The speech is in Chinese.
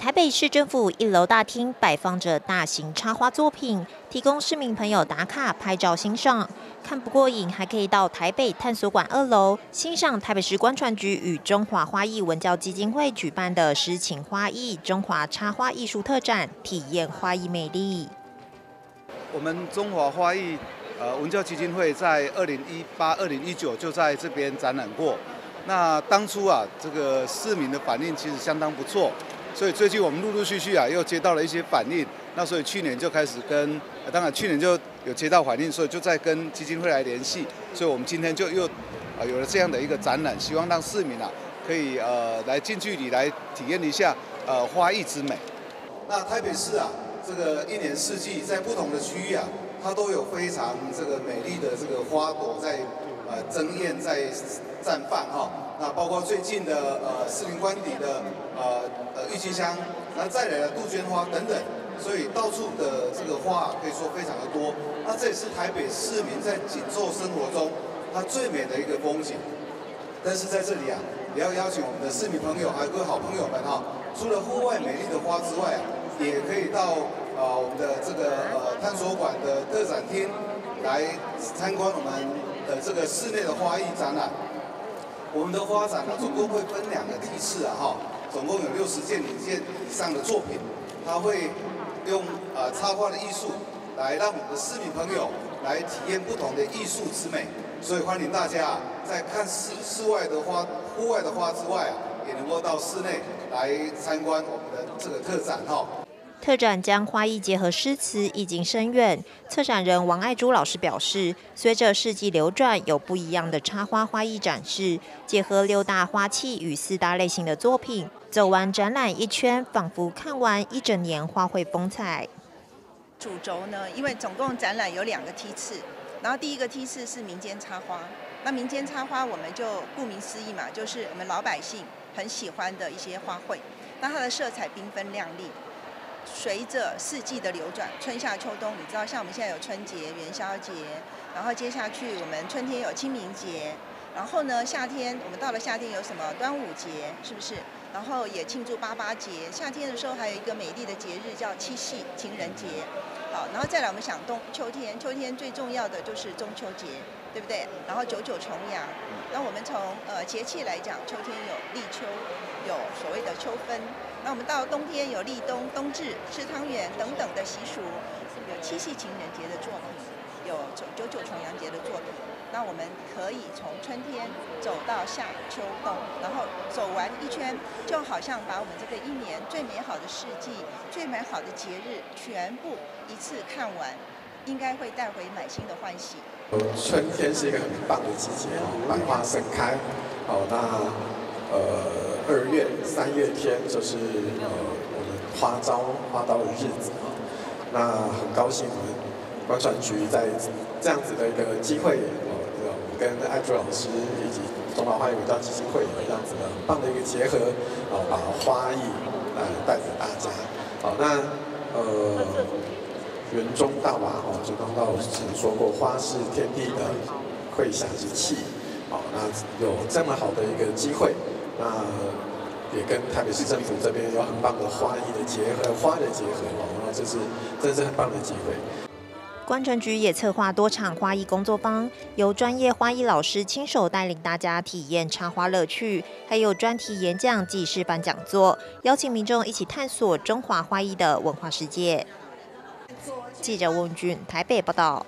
台北市政府一楼大厅摆放着大型插花作品，提供市民朋友打卡拍照欣赏。看不过瘾，还可以到台北探索馆二楼欣赏台北市观传局与中华花艺文教基金会举办的诗情花艺中华插花艺术特展，体验花艺美丽。我们中华花艺呃文教基金会在二零一八、二零一九就在这边展览过。那当初啊，这个市民的反应其实相当不错。所以最近我们陆陆续续啊，又接到了一些反应。那所以去年就开始跟，当然去年就有接到反应，所以就在跟基金会来联系。所以我们今天就又啊有了这样的一个展览，希望让市民啊可以呃来近距离来体验一下呃花艺之美。那台北市啊，这个一年四季在不同的区域啊，它都有非常这个美丽的这个花朵在呃争艳在绽放哈。那包括最近的呃四林官邸的呃呃郁金香，那再来的杜鹃花等等，所以到处的这个花可以说非常的多。那这也是台北市民在紧凑生活中它最美的一个风景。但是在这里啊，也要邀请我们的市民朋友还有各位好朋友们哈，除了户外美丽的花之外啊，也可以到啊我们的这个呃探索馆的特展厅来参观我们的这个室内的花艺展览。我们的花展呢，总共会分两个梯次啊，哈，总共有六十件以件以上的作品，它会用呃插花的艺术来让我们的市民朋友来体验不同的艺术之美，所以欢迎大家，在看室室外的花、户外的花之外，也能够到室内来参观我们的这个特展哈。特展将花艺结合诗词，意境深远。策展人王爱珠老师表示，随着四季流转，有不一样的插花花艺展示，结合六大花器与四大类型的作品。走完展览一圈，仿佛看完一整年花卉风采。主轴呢，因为总共展览有两个梯次，然后第一个梯次是民间插花。那民间插花，我们就顾名思义嘛，就是我们老百姓很喜欢的一些花卉。那它的色彩缤纷亮丽。随着四季的流转，春夏秋冬，你知道，像我们现在有春节、元宵节，然后接下去我们春天有清明节，然后呢，夏天我们到了夏天有什么端午节，是不是？然后也庆祝八八节。夏天的时候还有一个美丽的节日叫七夕情人节。好，然后再来我们想冬秋天，秋天最重要的就是中秋节，对不对？然后九九重阳。那我们从呃节气来讲，秋天有立秋，有所谓的秋分。那我们到冬天有立冬、冬至、吃汤圆等等的习俗，有七夕情人节的作品，有九九九重阳节的。那我们可以从春天走到夏秋冬，然后走完一圈，就好像把我们这个一年最美好的世纪、最美好的节日全部一次看完，应该会带回满心的欢喜。春天是一个很棒的季节，百花盛开。好，那呃。二月、三月天就是呃我们花招花刀的日子啊，那很高兴我们观传局在这样子的一个机会，跟艾朱老师以及中华花艺舞蹈基金会有这样子的很棒的一个结合，啊，把花艺呃带给大家。好，那呃园中大娃，哦，就刚道曾说过，花是天地的馈享之器。好，那有这么好的一个机会。那也跟台北市政府这边有很棒的花艺的结合，花的结合哦，那这是真是很棒的机会。观城局也策划多场花艺工作坊，由专业花艺老师亲手带领大家体验插花乐趣，还有专题演讲及示范讲座，邀请民众一起探索中华花艺的文化世界。记者温俊台北报道。